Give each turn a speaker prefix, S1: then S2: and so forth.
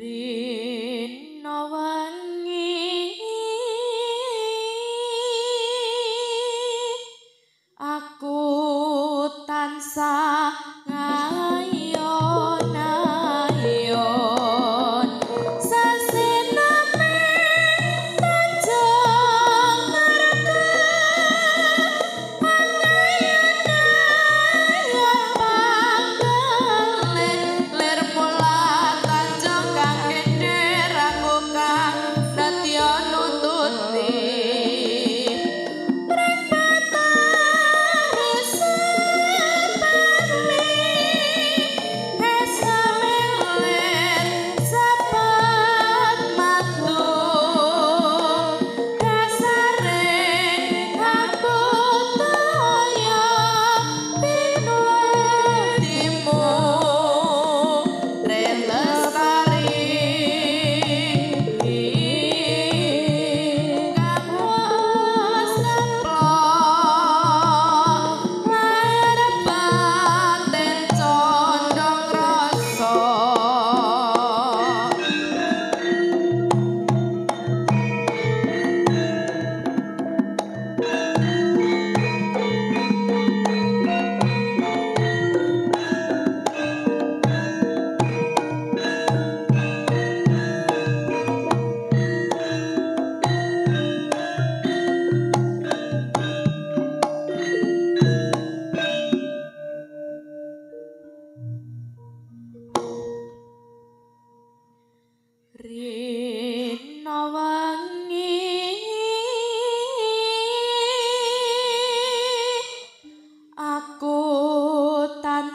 S1: Rino